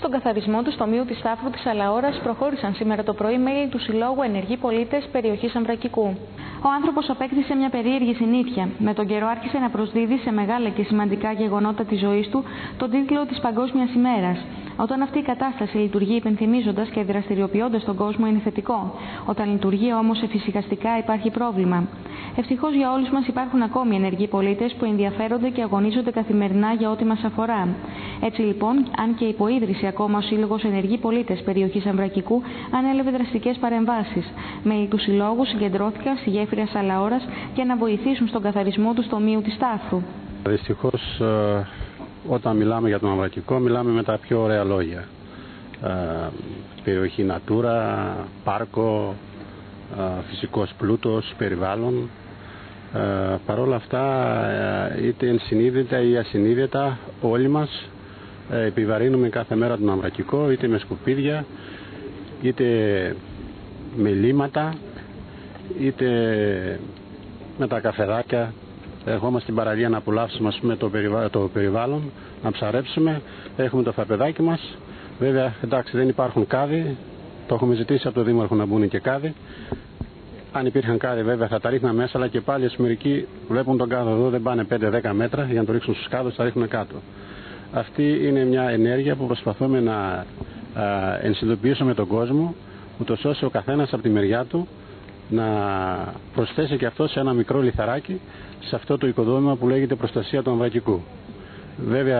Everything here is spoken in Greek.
Στον καθαρισμό του στομείου της Στάφρου της Αλαόρα προχώρησαν σήμερα το πρωί μέλη του Συλλόγου Ενεργοί Πολίτες περιοχής Αμβρακικού. Ο άνθρωπος απέκτησε μια περίεργη συνήθεια. Με τον καιρό άρχισε να προσδίδει σε μεγάλα και σημαντικά γεγονότα της ζωής του τον τίτλο της Παγκόσμιας ημέρας. Όταν αυτή η κατάσταση λειτουργεί υπενθυμίζοντας και δραστηριοποιώντας τον κόσμο είναι θετικό. Όταν λειτουργεί όμως εφησυχαστικά υπάρχει πρόβλημα. Ευτυχώς για όλους μας υπάρχουν ακόμη ενεργοί πολίτες που ενδιαφέρονται και αγωνίζονται καθημερινά για ό,τι μας αφορά. Έτσι λοιπόν, αν και υποίδρυσε ακόμα ο Σύλλογος Ενεργοί Πολίτες περιοχής Αμβρακικού ανέλαβε δραστικές παρεμβάσεις. Μέλη του Συλλόγου συγκεντρώθηκαν στη γέφυρα Σαλαόρα για να βοηθήσουν στον καθαρισμό του στομείου της Τάφρου. Δυστυχώς, ε, όταν μιλάμε για τον Αμβρακικό, μιλάμε με τα πιο ωραία λόγια. Ε, περιοχή Νατούρα, πάρκο, ε, φυσικός πλούτος, περιβάλλον. Ε, Παρ' όλα αυτά, ε, είτε ενσυνείδητα ή ασυνείδητα, όλοι μας ε, επιβαρύνουμε κάθε μέρα τον αμβρακικό, είτε με σκουπίδια, είτε με λίματα, είτε με τα καφεδάκια. Ερχόμαστε στην παραλία να απολαύσουμε πούμε, το, περιβάλλον, το περιβάλλον, να ψαρέψουμε. Έχουμε το φαπεδάκι μας. Βέβαια, εντάξει, δεν υπάρχουν κάδοι. Το έχουμε ζητήσει από το Δήμαρχο να μπουν και κάδοι. Αν υπήρχαν κάδοι, βέβαια, θα τα ρίχναν μέσα, αλλά και πάλι οι μερικοί βλέπουν τον κάδο εδώ, δεν πάνε 5-10 μέτρα για να το ρίξουν στους κάδους, τα ρίχνουν κάτω. Αυτή είναι μια ενέργεια που προσπαθούμε να ενσυνειδητοποιήσουμε τον κόσμο, ούτως ώστε ο καθένας από τη μεριά του να προσθέσει και αυτό σε ένα μικρό λιθαράκι σε αυτό το οικοδόμημα που λέγεται προστασία του αμβρακικού. Βέβαια,